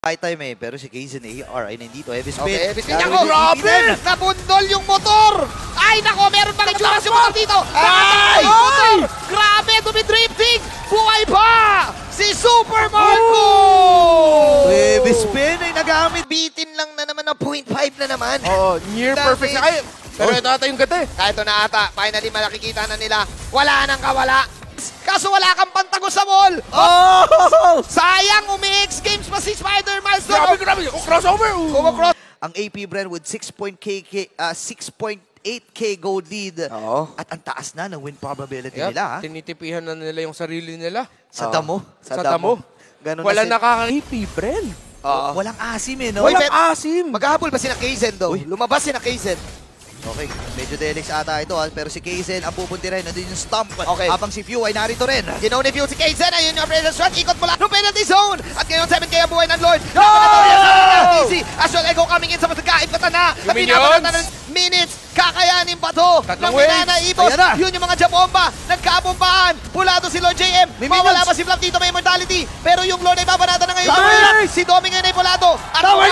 high time eh. Pero si Kaizen AR ay nandito. Heavy spin. Okay, heavy spin. Ako! Eden. Nabundol yung motor! Ay, nako, meron pang insurance yung motor dito! Ay! Motor! Grabe, dumidrifting! Buhay pa! Si Super Marco! Heavy spin ay nagamit. Bitin lang na naman ng 0.5 na naman. Oo, near Damage. perfect na kayo. Pero ito ata yung ganda eh. Kahit ito na ata, finally malakikita na nila. Wala nang kawala. Kaso wala kang pantagos sa wall. Oh! Sayang, umi-X Grabe, grabe. Oh, crossover. Oh. Kumukros. Ang AP Bren with 6.8k uh, 6.8k gold lead. Oo. At ang taas na ng win probability Yeah, nila. ha? tinitipihan na nila yung sarili nila. Sa Oo. damo. Sa, damo. Ganun Wala na si- nakaka-AP, Bren. Oo. Walang asim eh, no? Walang bet- asim. Maghahabol ba sina Kaizen daw? Lumabas sina Kaizen. Okay, medyo delix ata ito ha. Pero si Kaizen ang pupunti rin. Nandun yung stomp. Okay. Habang si Few ay narito rin. Ginaw ni Fuel si Kaizen. Ayun yung presence shot. Ikot mula ng penalty zone. At ngayon 7K ang buhay ng Lord. Go! Easy. Aswell Echo coming in sa masagaip na tana. Yung minions. minutes. Kakayanin ba to? Tatlong Ng waves. Minana Ibos. Yun yung mga jabomba. Nagkabombahan. Pulado si Lord JM. May Mawala minions. pa si Flap dito. May immortality. Pero yung Lord ay babanata na ngayon. Si Domi ngayon ay pulado. At Tower